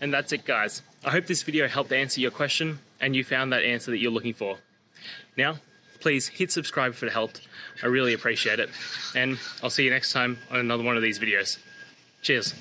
And that's it, guys. I hope this video helped answer your question and you found that answer that you're looking for. Now, please hit subscribe if it helped. I really appreciate it. And I'll see you next time on another one of these videos. Cheers.